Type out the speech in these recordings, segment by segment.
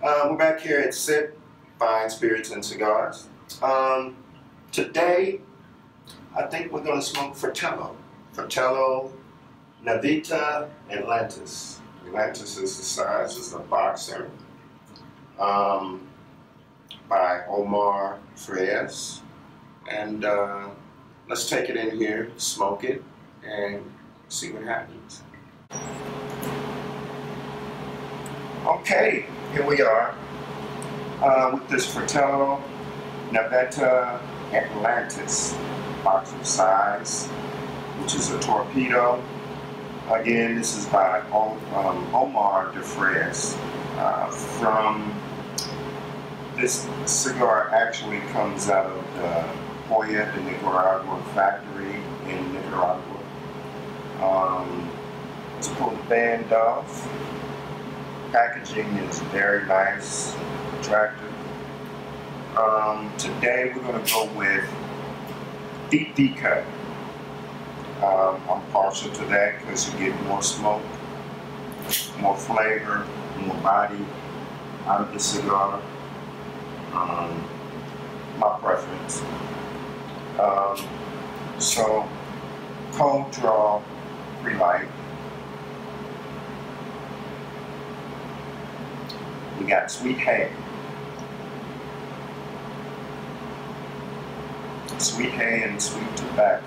Uh, we're back here at SIP, Fine Spirits and Cigars. Um, today, I think we're going to smoke Fratello. Fratello Navetta Atlantis. Atlantis is the size as a boxer. Um, by Omar Frias. And uh, let's take it in here, smoke it, and see what happens. Okay, here we are uh, with this Fratello Navetta Atlantis box of size, which is a torpedo. Again, this is by um, Omar de Fres uh, from this cigar actually comes out of the Joya de Nicaragua factory in Nicaragua. Um, pull the band off. Packaging is very nice, attractive. Um, today we're going to go with deep V cut. Um, I'm partial to that because you get more smoke, more flavor, more body out of the cigar. Um, my preference. Um, so, cold draw, pre-light. We got sweet hay. Sweet hay and sweet tobacco.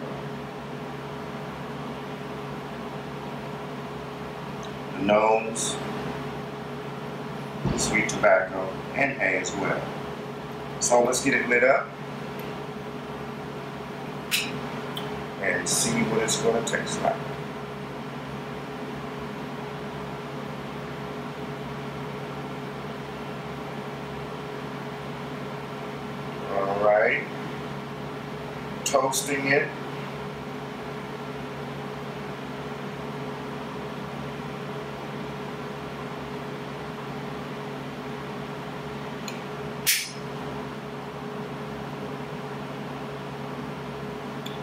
The nose, sweet tobacco, and hay as well. So let's get it lit up and see what it's going to taste like. It.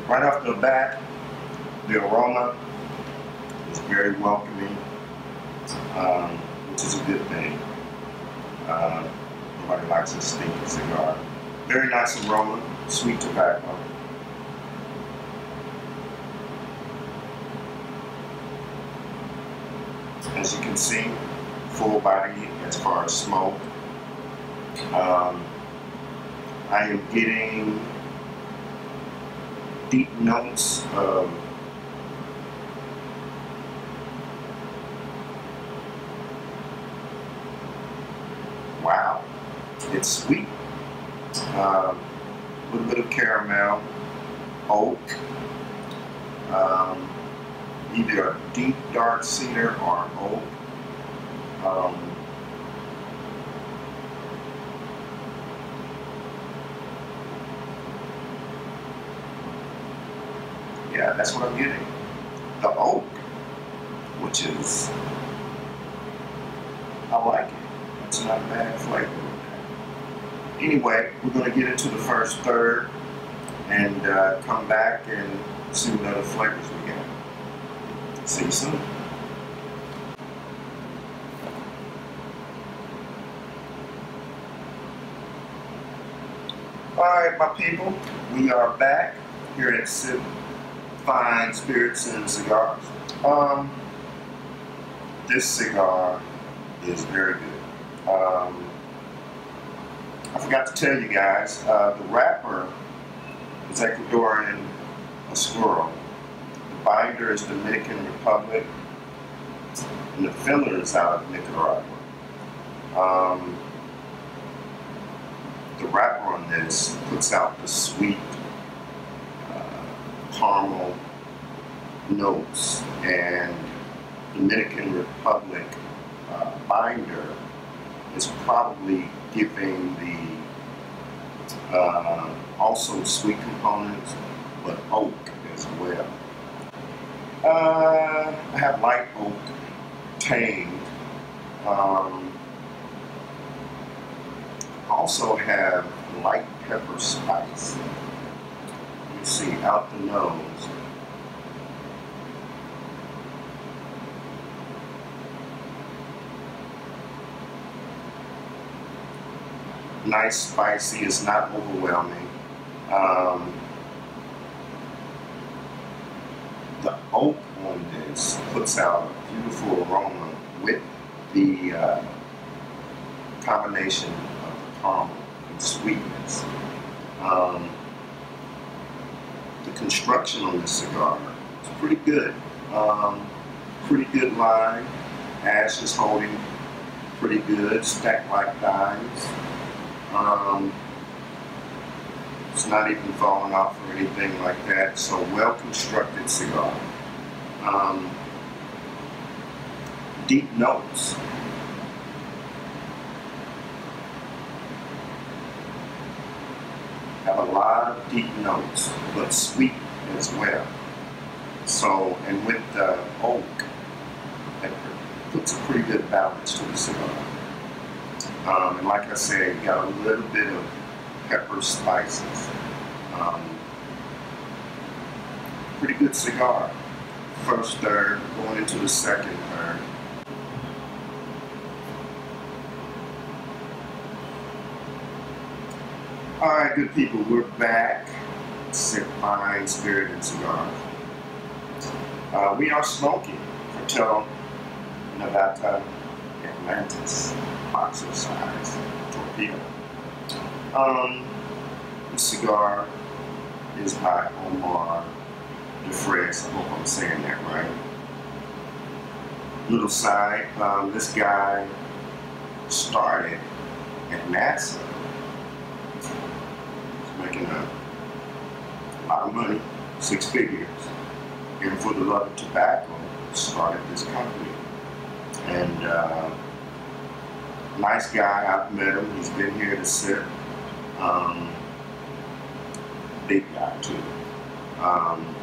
Right off the bat, the aroma is very welcoming, um, which is a good thing. Uh, nobody likes a stinky cigar. Very nice aroma, sweet tobacco. As you can see, full body as far as smoke. Um, I am getting deep notes of wow, it's sweet. A um, little bit of caramel, oak, um, either a deep dark cedar or oak. Um, yeah, that's what I'm getting. The oak, which is, I like it. It's not a bad flavor. Anyway, we're going to get into the first third and uh, come back and see what other flavors we get. See you soon. Alright, my people, we are back here at Sip Fine Spirits and Cigars. Um, this cigar is very good. Um, I forgot to tell you guys, uh, the wrapper is Ecuadorian Oscuro binder is Dominican Republic, and the filler is out of Nicaragua. Um, the wrapper on this puts out the sweet uh, caramel notes, and Dominican Republic uh, binder is probably giving the uh, also sweet components, but oak as well. Uh, I have light oak tamed. Um, also have light pepper spice. You see out the nose. nice, spicy. It's not overwhelming. Um, the oak on this puts out a beautiful aroma with the uh, combination of the caramel and sweetness. Um, the construction on this cigar is pretty good. Um, pretty good line. Ash is holding pretty good, stacked like dimes. Um, it's not even falling off or anything like that. So well constructed cigar. Um, deep notes. Have a lot of deep notes, but sweet as well. So, and with the oak, it puts a pretty good balance to the cigar. Um, and like I said, got a little bit of pepper spices. Um, pretty good cigar. First third, going into the second third. All right, good people, we're back. Sip Fine Spirit and Cigars. Uh, we are smoking Fratello Navetta Atlantis boxer size torpedo. Um, the cigar is by Omar DeFres. I hope I'm saying that right. Little side, um, this guy started at NASA. He's making a lot of money, six figures. And for the love of tobacco, started this company. And uh, nice guy, I've met him. He's been here to sit. Um, big guy too. Um,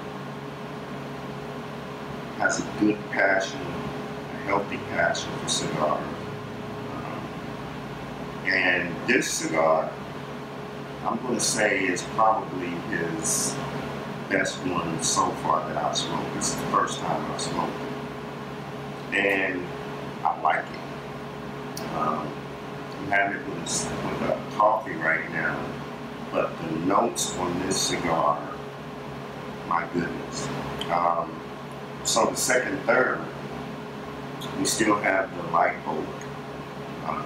has a good passion, a healthy passion for cigars. Um, and this cigar, I'm going to say is probably his best one so far that I've smoked. This is the first time I've smoked it. And I like it. Um, Having it with, with a coffee right now, but the notes on this cigar, my goodness. Um, so the second third, we still have the light oak. Um,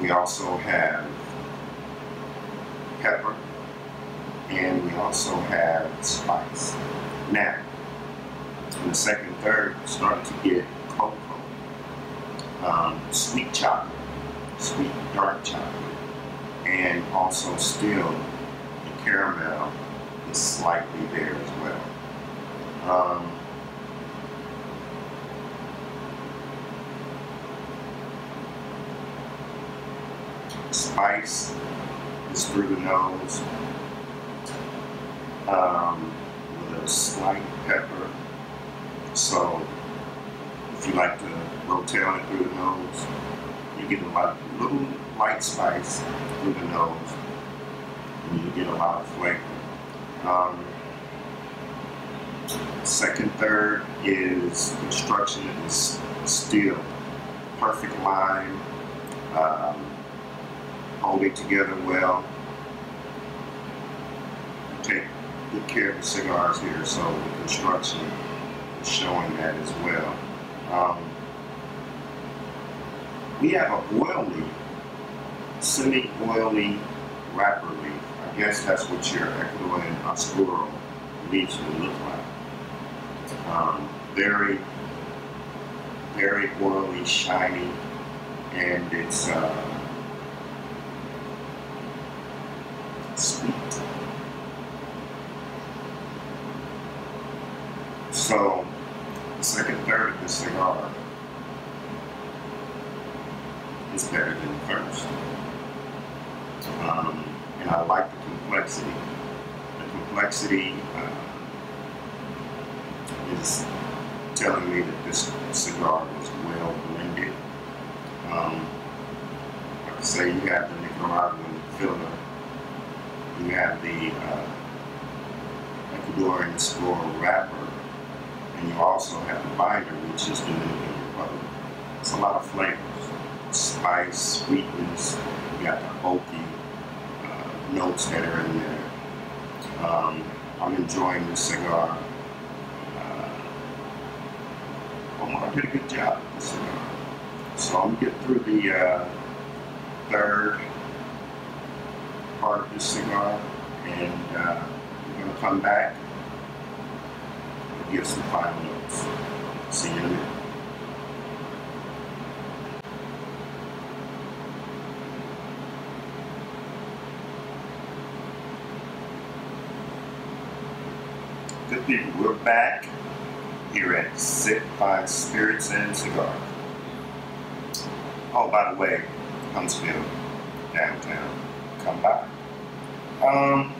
we also have pepper, and we also have spice. Now, in the second third, starting to get cocoa, um, sweet chocolate, sweet dark chocolate, and also still the caramel is slightly there as well. Um, spice is through the nose um, with a slight pepper. So if you like to rotel it through the nose, you get a lot, little light spice through the nose, and you get a lot of flavor. Um, second third is construction is still perfect line, um, holding together well. Take good care of the cigars here, so the construction is showing that as well. Um, we have a oily, semi-oily wrapper leaf. I guess that's what your Ecuadorian Oscuro leaves will look like. Um, very, very oily, shiny, and it's uh, sweet. So, the second third of the cigar is better than the first. Um, and I like the complexity. The complexity uh, is telling me that this cigar was well blended. Um, like I say, you have the Nicaraguan filler, you have the uh, Ecuadorian Oscuro wrapper, and you also have the binder, which is Dominican Republic. It's a lot of flavors. spice, sweetness. You got the oaky uh, notes that are in there. Um, I'm enjoying this cigar. Uh, Omar did a good job with this cigar. So I'm gonna get through the uh, third part of this cigar, and uh, we're gonna come back and give some final notes. See you in a minute. Good people, we're back here at Sip Fine Spirits and Cigar. Oh, by the way, Huntsville, downtown, come by. Um,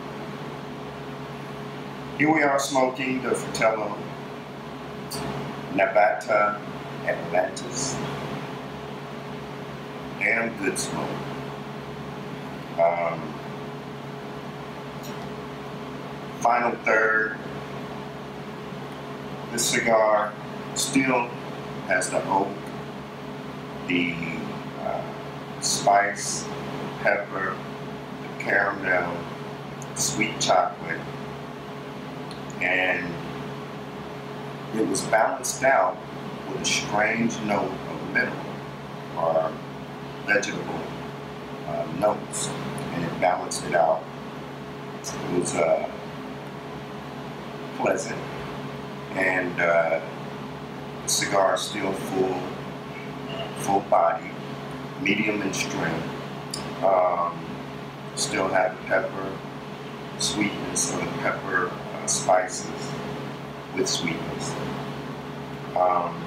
here we are smoking the Fratello Navetta Atlantis. Damn good smoke. Um, final third. This cigar still has the oak, the uh, spice, pepper, the caramel, sweet chocolate, and it was balanced out with a strange note of mineral or vegetable uh, notes, and it balanced it out. It was uh, pleasant, and uh, cigar still full, full body, medium in strength. Um, still have pepper, sweetness of the pepper uh, spices with sweetness. Um,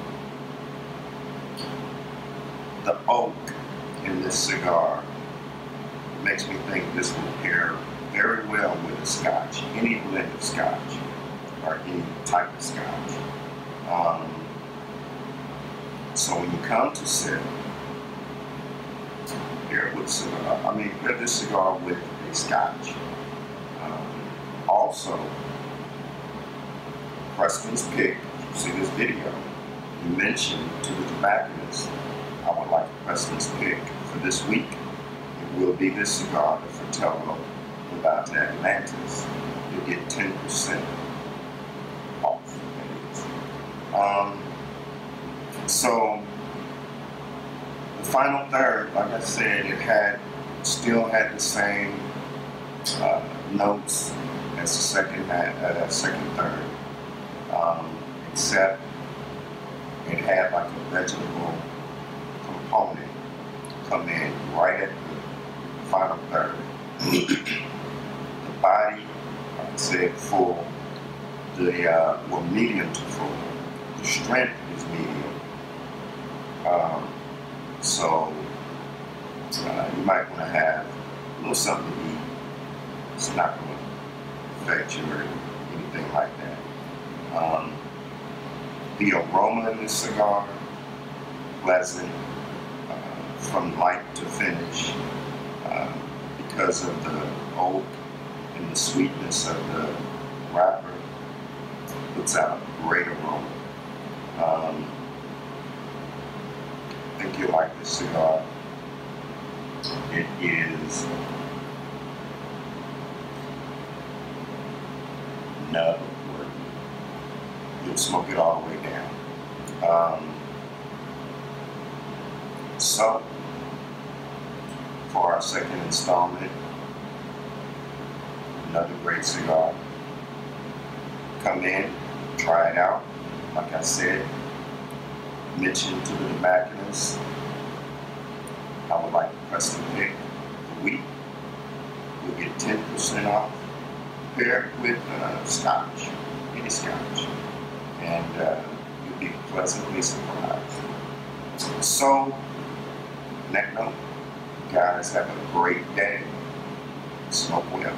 the oak in this cigar makes me think this will pair very well with a scotch, any blend of scotch or any type of scotch. Um, so when you come to sip, it with cigar, I mean, pair this cigar with a scotch. Um, also, Preston's pick, you see this video, you mentioned to the tobacconist, I would like Preston's pick for this week. It will be this cigar, the Fratello the Atlantis. You'll get 10% off. Um, so, the final third, like I said, it had still had the same uh, notes as the second uh, second third um, except it had like a vegetable component come in right at the final third. the body, like I said, full. The uh, well, medium to full. The strength is medium. Um, so uh, you might want to have a little something to eat. It's not going to affect you or anything like that. Um, the aroma in this cigar, pleasant uh, from light to finish uh, because of the oak and the sweetness of the wrapper puts out a great aroma. Um, think you'll like this cigar. It is worthy you'll smoke it all the way down. Um, so, for our second installment, another great cigar. Come in, try it out. Like I said, mention to the tobacconist, I would like to press the pick the week. You'll get 10% off paired with uh, scotch, any scotch and uh, you'll be pleasantly surprised. So, that note, guys, have a great day. Smoke well.